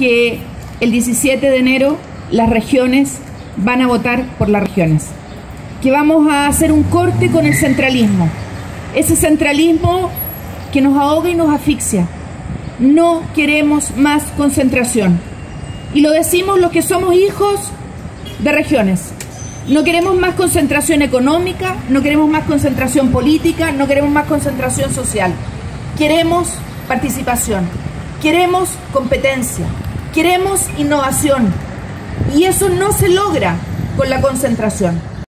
que el 17 de enero las regiones van a votar por las regiones, que vamos a hacer un corte con el centralismo, ese centralismo que nos ahoga y nos asfixia. No queremos más concentración. Y lo decimos los que somos hijos de regiones. No queremos más concentración económica, no queremos más concentración política, no queremos más concentración social. Queremos participación, queremos competencia, queremos innovación. Y eso no se logra con la concentración.